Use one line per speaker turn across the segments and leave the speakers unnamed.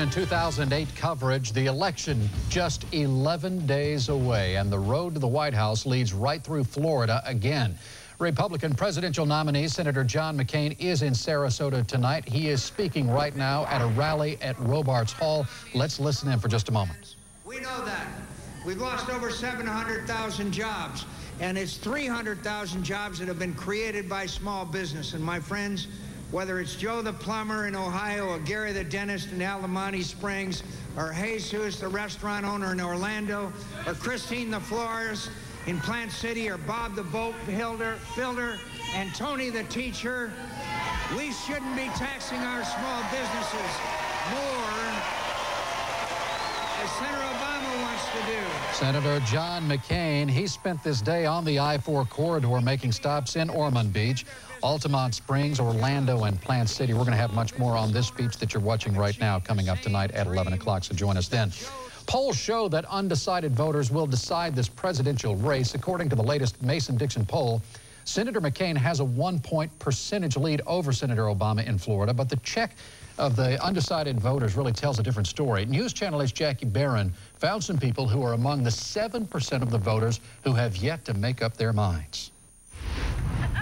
in 2008 coverage, the election just 11 days away, and the road to the White House leads right through Florida again. Republican presidential nominee Senator John McCain is in Sarasota tonight. He is speaking right now at a rally at Robarts Hall. Let's listen in for just a moment.
We know that. We've lost over 700,000 jobs, and it's 300,000 jobs that have been created by small business. And my friends, whether it's Joe the plumber in Ohio or Gary the dentist in Altamonte Springs or Jesus the restaurant owner in Orlando or Christine the florist in Plant City or Bob the boat builder, builder and Tony the teacher, we shouldn't be taxing our small businesses more as Senator Obama wants to do.
Senator John McCain, he spent this day on the I-4 corridor making stops in Ormond Beach, Altamonte Springs, Orlando, and Plant City. We're going to have much more on this speech that you're watching right now coming up tonight at 11 o'clock, so join us then. Polls show that undecided voters will decide this presidential race. According to the latest Mason-Dixon poll, Senator McCain has a one-point percentage lead over Senator Obama in Florida, but the check of the undecided voters really tells a different story. News Channel 8's Jackie Barron found some people who are among the 7% of the voters who have yet to make up their minds.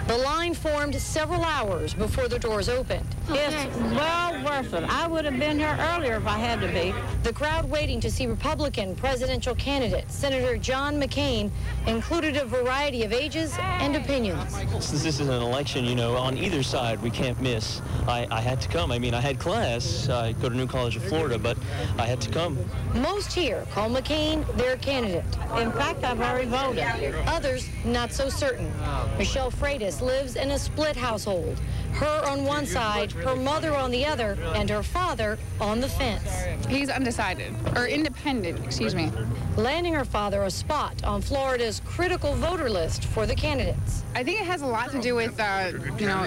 The line formed several hours before the doors opened.
It's well worth it. I would have been here earlier if I had to be.
The crowd waiting to see Republican presidential candidate Senator John McCain included a variety of ages and opinions.
Since this is an election, you know, on either side, we can't miss. I, I had to come. I mean, I had class. I go to New College of Florida, but I had to come.
Most here call McCain their candidate.
In fact, I've already voted.
Others not so certain. Michelle Freitas lives in a split household. Her on one side, her mother on the other, and her father on the fence.
He's undecided, or independent, excuse me.
Landing her father a spot on Florida's critical voter list for the candidates.
I think it has a lot to do with, uh, you know,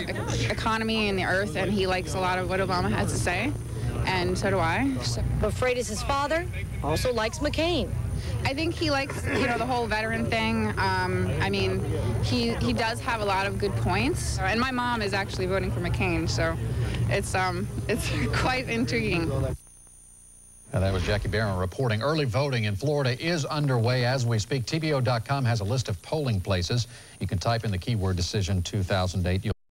economy and the earth, and he likes a lot of what Obama has to say, and so do I.
But Freitas' father also likes McCain.
I think he likes, you know, the whole veteran thing. Um, I mean, he he does have a lot of good points. And my mom is actually voting for McCain, so it's um it's quite intriguing.
And that was Jackie Barron reporting. Early voting in Florida is underway as we speak. TBO.com has a list of polling places. You can type in the keyword decision 2008. You'll